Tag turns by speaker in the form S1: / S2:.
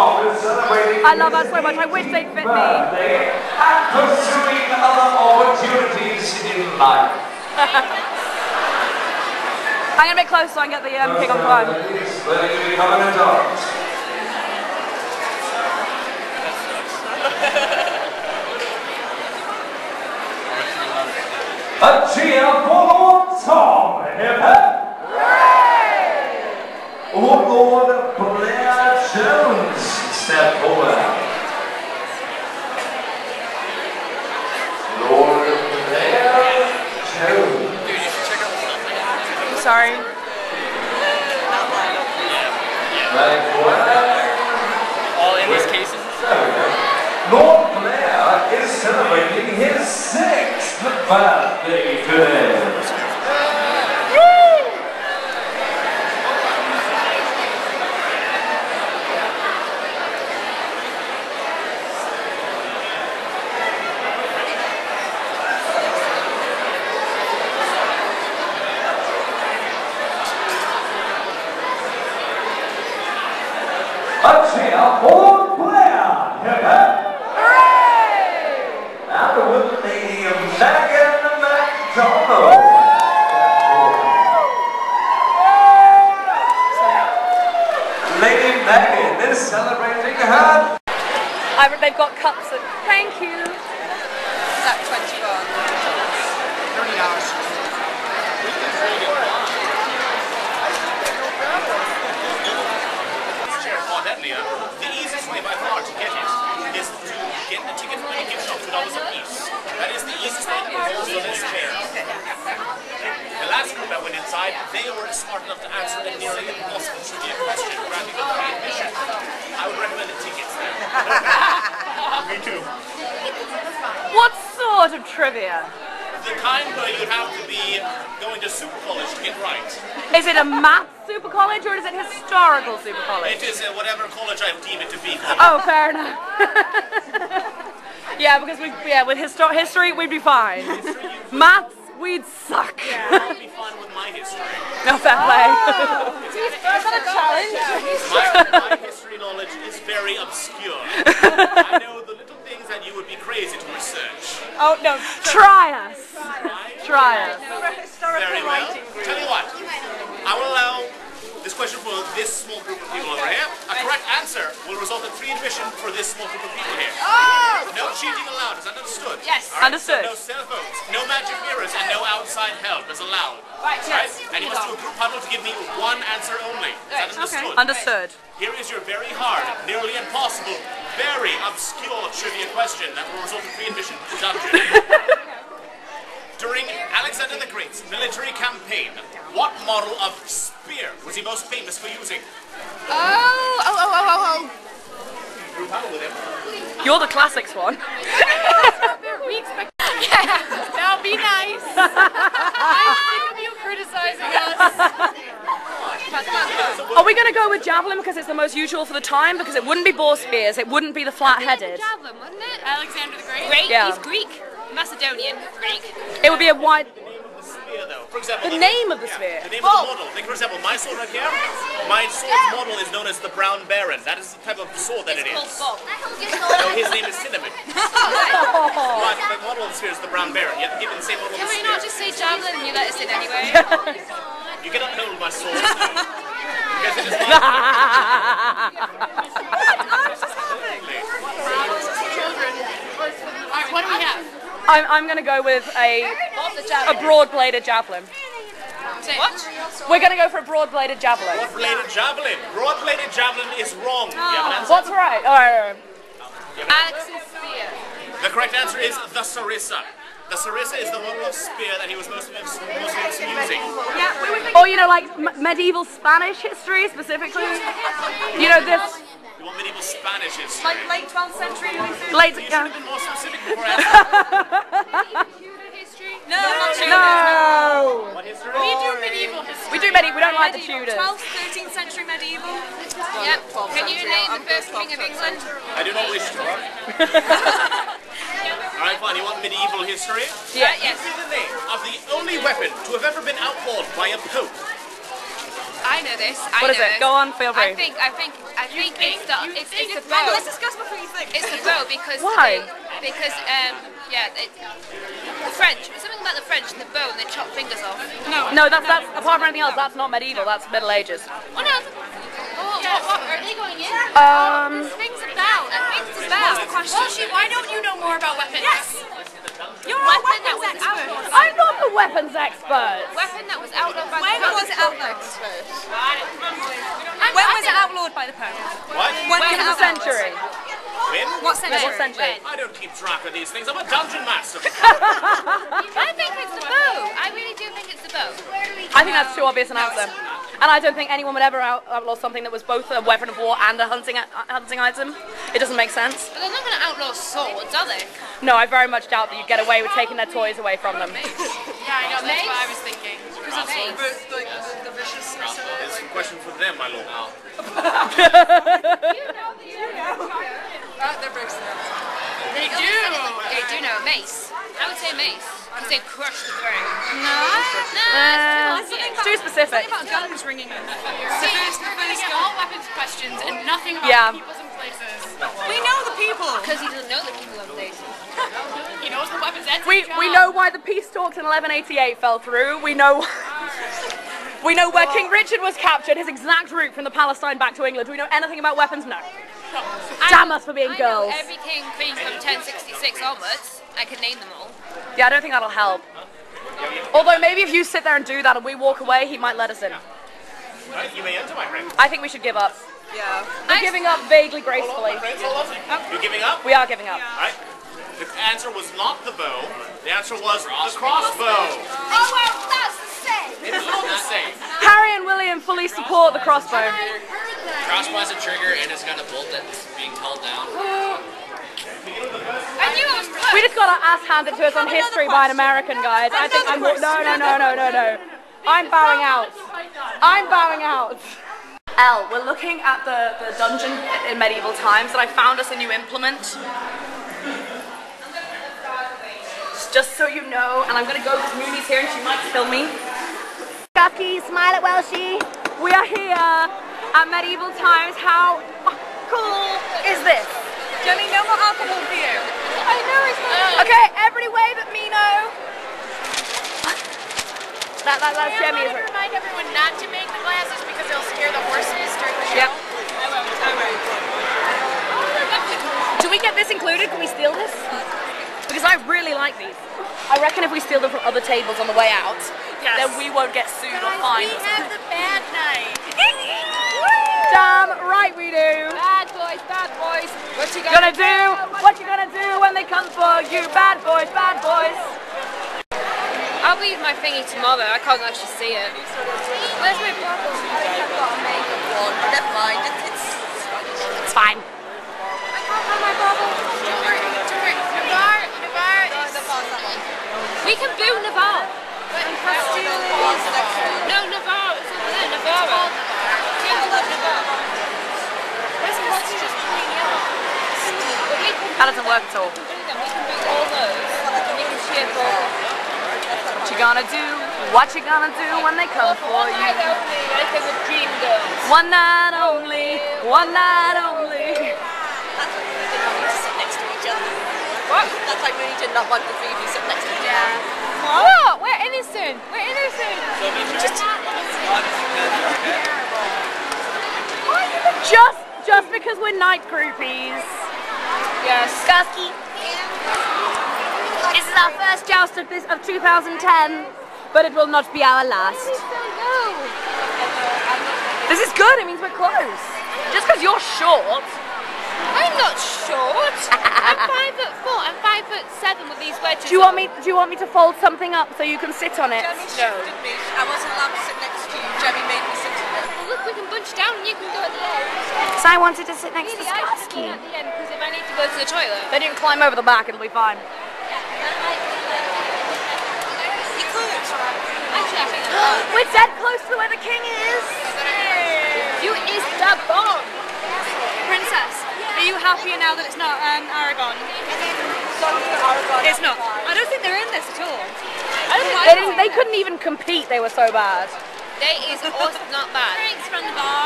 S1: Tom is celebrating
S2: I love her so much. I wish they'd fit me.
S1: and pursuing other opportunities in life.
S2: I'm gonna get close so I can get the um, pig on climb.
S1: Ladies, ready become an adult. A cheer for Lord Tom, hip hip! Oh, Lord Blair Jones, step forward. Lord Blair Jones.
S2: Sorry.
S1: Right forward.
S3: All in these cases.
S1: Lord Blair is celebrating his sixth birthday today. A cheer for Blair! Hip hip! And with Lady Megan McDonald. Lady Megan is celebrating her
S2: I, they've got cups. Of, thank you.
S4: Is that 21?
S3: Oh, deadly, huh? The easiest way by far to get it is to get a ticket from any gift shop, two dollars a piece. That is the easiest way to also less fair. The last group that they weren't smart enough to answer a nearly impossible trivia question, granting them free admission. I would recommend the tickets there. Me too.
S2: What sort of trivia?
S3: The kind where you'd have to be going to super college to get right.
S2: Is it a math super college or is it historical super college?
S3: It is uh, whatever college I deem it to be.
S2: Oh, fair enough. yeah, because we yeah with histo- history we'd be fine. Maths we'd suck.
S3: I'll be fine with my history.
S2: no fair play.
S4: Is that a challenge?
S3: My, my history knowledge is very obscure. I know the little things that you would be crazy to research.
S2: oh no, try us. Try us.
S3: Very well. Tell you what, I will allow this question for this small group of people over here. A correct answer will result in free admission for this small group of people here. No cheating allowed, is that understood?
S4: Yes.
S3: All right,
S2: Understood.
S3: So no cell phones, no magic mirrors, and no outside help is allowed.
S4: Right,
S3: Right?
S4: yes.
S3: And you must do a group huddle to give me one answer only. Is that understood?
S2: Understood.
S3: Here is your very hard, nearly impossible, very obscure trivia question that will result in free admission to Dungeon. During Alexander the Great's military campaign, what model of spear was he most famous for using?
S4: Oh, oh, oh, oh, oh, oh.
S3: Group huddle.
S2: You're the classics one.
S4: We expect. Yeah, now be nice. I'm sick of you criticizing us.
S2: Are we going to go with javelin because it's the most usual for the time? Because it wouldn't be boar spears, it wouldn't be the flat-headed.
S4: Javelin, wouldn't it? Alexander the Great. Great.
S2: Yeah.
S4: He's Greek. Macedonian. Greek.
S2: It would be a wide.
S3: Spear, though. For example,
S2: The name of the spear.
S3: The name of the model. Like, for example, my sword right here, my sword's model is known as the Brown Baron. That is the type of sword that it is.
S4: Bob.
S3: No, his name is Cinnamon. But the model of the spear is the Brown Baron. You have to give it the same model
S4: Can we
S3: spear.
S4: not just say javelin and you let us in anyway?
S3: You cannot hold my sword. because it is my
S4: Alright, what do we have?
S2: I'm, I'm going to go with a, a broad-bladed javelin.
S4: What?
S2: We're going to go for a broad-bladed javelin.
S3: Broad-bladed javelin. Broad-bladed javelin is wrong. You have an answer?
S2: What's right? All right, all right.
S4: Alex's spear.
S3: The correct answer is the sarissa. The sarissa is the model of spear that he was most famous, most famous for using.
S2: Or you know, like m- medieval Spanish history specifically. You know this
S3: You want medieval Spanish history?
S2: like late 12th century, late.
S3: you should
S2: Yeah.
S3: have been more specific before answering.
S4: Tudor history?
S2: No, no.
S3: What?
S4: We do medieval history.
S2: We do medieval. We don't like the Tudors.
S4: 12th, 13th century medieval. Yep. Can you name the first king of England?
S3: I do not wish to. Alright, fine. You want medieval history?
S2: Yeah.
S4: Yes.
S3: Give me the name of the only weapon to have ever been outlawed by a pope.
S5: I know this. I
S2: What is
S5: know
S2: it?
S5: this.
S2: Go on, feel free.
S5: I think, I think, I think it's the, it's, it's the bow.
S6: let's discuss before you think.
S5: It's the bow because
S2: Why?
S5: they- because um yeah it, the French something about the French and the bow and they chop fingers off.
S6: no.
S2: No, that's that's apart from anything else. That's not medieval. That's Middle Ages.
S5: Oh no. Oh, what, what, are they going in?
S2: Um,
S5: Things about. I think it's about.
S4: Well, she, why don't you know more about weapons?
S6: Yes. You're
S5: Weapon that
S6: weapons
S5: was
S6: expert.
S5: outlawed.
S2: I'm not the weapons expert.
S5: Weapon that was outlawed by
S6: When
S5: the
S6: was it outlawed?
S5: I-
S6: When was it outlawed by the Pope?
S3: What?
S6: When
S2: Give
S6: was it
S2: us a
S6: outlawed?
S2: century.
S3: When?
S6: What century?
S2: What century?
S3: I don't keep track of these things. I'm a dungeon master.
S5: I think it's the bow. I really do think it's the bow.
S2: I think that's too obvious an answer. And I don't think anyone would ever outlaw something that was both a weapon of war and a hunting a hunting item. It doesn't make sense.
S5: But they're not going to outlaw swords, are they?
S2: No, I very much doubt that you'd get away with taking their toys away from them.
S4: Yeah, I know. That's what I was thinking.
S5: Because of
S3: It's a question for them, my lord.
S5: They do. They do know mace. I would say mace. Because they crush the brain. No. No,
S2: Uh,
S5: it's too obvious.
S2: it's too specific.
S6: About guns ringing in the
S4: See, we're going to get all weapons questions and nothing about
S2: Yeah.
S4: peoples and places.
S6: We know the people.
S5: Because he doesn't know the people of places.
S4: He knows the weapons. That's
S2: We we know why the peace talks in 1188 fell through. We know. We know where King Richard was captured, his exact route from the Palestine back to England. Do we know anything about weapons? No. Damn us for being
S5: I
S2: girls.
S5: know every king queen from 1066 onwards. I can name them all.
S2: Yeah, I don't think that'll help. Although maybe if you sit there and do that and we walk away, he might let us in.
S3: You may enter, my friend.
S2: I think we should give up.
S6: Yeah.
S2: We're giving up vaguely gracefully.
S3: Friends, hold on. You're giving up?
S2: We are giving up.
S3: Right? The answer was not the bow. The answer was the crossbow.
S5: Oh, well, that's the same.
S3: It is not the same.
S2: Harry and William fully support the crossbow.
S7: Crossbow has a trigger and it's got a bolt that's being held down.
S5: I knew I was close.
S2: We just got our ass handed to us on history by an American, guys. I think I'm. No, no, no, no, no, no. I'm bowing out. I'm bowing out. L, we're looking at the, the dungeon in medieval times, and I found us a new implement. Just so you know, and I'm gonna go because Mooney's here and she might kill me. Gucky, smile at Welshie. We are here at medieval times. How cool is this?
S6: Jenny, no more alcohol for you.
S2: I know it's not. Oh. Okay, everybody wave at me now. That, that, that's
S4: I
S2: Jemmy.
S4: wanted to remind everyone not to make the glasses because they'll scare the horses during the show.
S2: Yep. Do we get this included? Can we steal this? Because I really like these. I reckon if we steal them from other tables on the way out,
S4: Yes.
S2: then we won't get sued or fined. or something.
S4: the bad night.
S2: Damn right we do.
S5: Bad boys, bad boys. What you
S2: Gonna do what you gonna do when they come for you, bad boys, bad boys.
S5: I'll leave my thingy tomorrow. I can't actually see it. Where's my bubble?
S6: One. Never mind. It's, it's
S2: It's fine.
S5: I can't find my bubble.
S4: Don't worry, don't worry. Navarre, Navarre is...
S5: We can boo Navarre.
S6: But Castile was next to
S5: No, Navarre. It's over there. Navarre. Kingdom of Navarre.
S4: This is just plain yellow.
S5: But we can
S2: That doesn't work at all.
S5: boo them. We can boo all those. And you can cheer for
S2: What you gonna do? What you gonna do when they come for
S5: one night
S2: you?
S5: only, like as a dream girls.
S2: One night only, one night only.
S6: That's like we did not need to sit next to each other.
S5: What?
S6: That's like we did not want the three of you sit next to each other.
S5: Yeah. What? We're innocent. We're innocent.
S2: Just, just because we're night groupies.
S5: Yes.
S2: Gusky. This is our first joust of this of 2010, but it will not be our last. This is good. It means we're close. Just because you're short.
S5: I'm not short. I'm five foot four. I'm five foot seven with these wedges.
S2: Do you want me? Do you want me to fold something up so you can sit on it?
S6: Jenny shifted me. I wasn't allowed to sit next to you. Jenny made me sit here.
S5: Well, look, we can bunch down and you can go at the end.
S2: Because I wanted to sit next
S5: Really,
S2: to
S5: I should at the end because if I need to go to the toilet.
S2: Then you can climb over the back. It'll be fine.
S6: You could.
S5: Actually, I think that's
S2: We're dead close to where the king is.
S5: You is the bomb.
S6: Princess, are you happier now that it's not um, Aragon? It's not. I don't think they're in this at all. I don't think
S2: They didn't. They couldn't even compete. They were so bad.
S5: They is awesome, not bad.
S6: Drinks from the bar.